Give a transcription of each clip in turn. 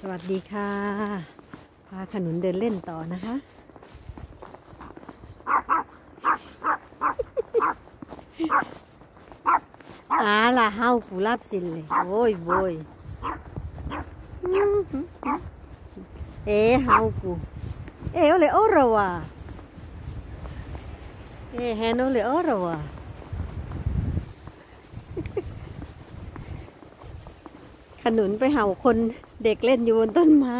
สวัสดีค่ะ พาขนุนเดินเล่นต่อนะคะ อาล่ะเฮากูรับสินเลยโว้ยโว้ยเอ๋เฮากู เอ๋โอเลโอระวะเอ๋แฮนโอเลโอระวะ ขนุนไปเห่าคนเด็กเล่นอยู่บนต้นไม้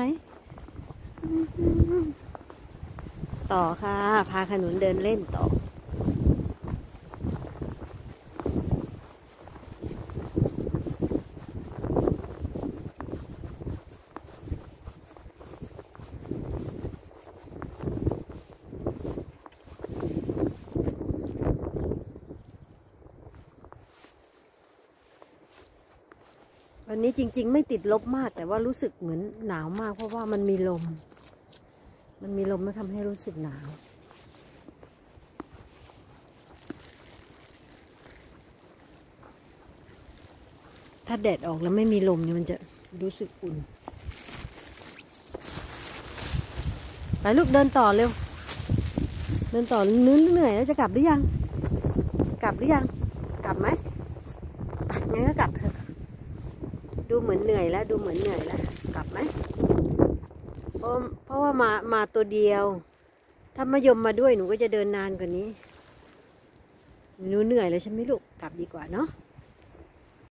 ต่อค่ะ พาขนุนเดินเล่นต่อ วันนี้จริง ๆ ไม่ติดลบมาก แต่ว่ารู้สึกเหมือนหนาวมาก เพราะว่ามันมีลม มันมีลมแล้วทำให้รู้สึกหนาว ถ้าแดดออกแล้วไม่มีลมเนี่ยมันจะรู้สึกอุ่น ไปลูกเดินต่อเร็ว เดินต่อนื้นเหนื่อยแล้วจะกลับหรือยัง กลับหรือยัง กลับไหมงั้นก็กลับเถอะ ดูเหมือนเหนื่อยแล้วดูเหมือนเหนื่อยแล้วกลับไหมเพราะเพราะว่ามามาตัวเดียว ถ้ามายมมาด้วยหนูก็จะเดินนานกว่านี้หนูเหนื่อยแล้วใช่ไหมลูกกลับดีกว่าเนาะ